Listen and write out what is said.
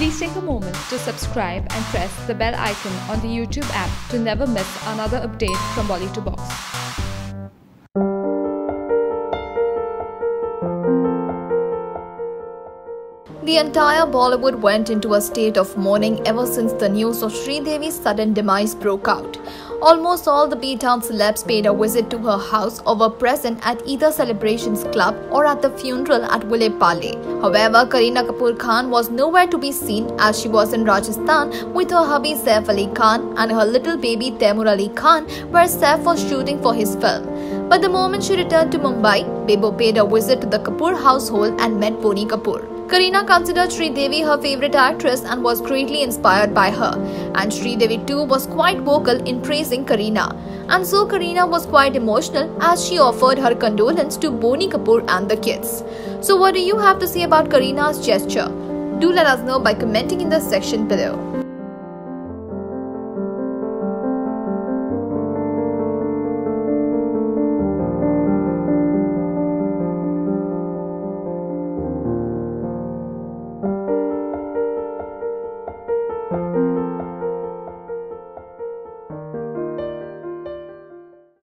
Please take a moment to subscribe and press the bell icon on the YouTube app to never miss another update from Bolly 2 Box. The entire Bollywood went into a state of mourning ever since the news of Sridevi's sudden demise broke out. Almost all the B-Town celebs paid a visit to her house or were present at either celebrations club or at the funeral at Vile However, Kareena Kapoor Khan was nowhere to be seen as she was in Rajasthan with her hubby Saif Ali Khan and her little baby Taimur Ali Khan where Saif was shooting for his film. But the moment she returned to Mumbai, Bebo paid a visit to the Kapoor household and met Boney Kapoor. Kareena considered Sridevi her favorite actress and was greatly inspired by her. And Sridevi too was quite vocal in praising Kareena. And so Kareena was quite emotional as she offered her condolence to Boney Kapoor and the kids. So what do you have to say about Kareena's gesture? Do let us know by commenting in the section below.